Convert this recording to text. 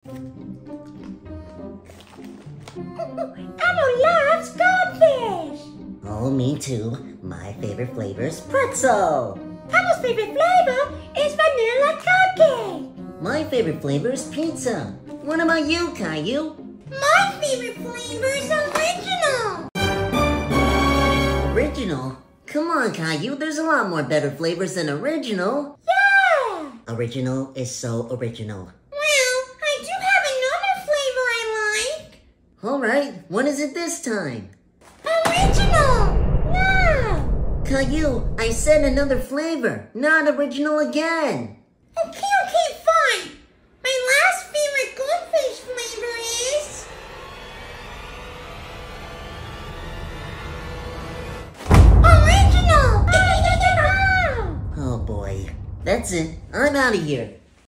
Elmo loves goldfish. Oh, me too. My favorite flavor is pretzel. Elmo's favorite flavor is vanilla cupcake. My favorite flavor is pizza. What about you, Caillou? My favorite flavor is original. Original? Come on, Caillou. There's a lot more better flavors than original. Yeah. Original is so original. Well, I do have another flavor I like. All right, what is it this time? Original. No. Caillou, I said another flavor, not original again. Okay, okay, fine. My last favorite goldfish flavor is... Original! Oh boy. That's it. I'm out of here.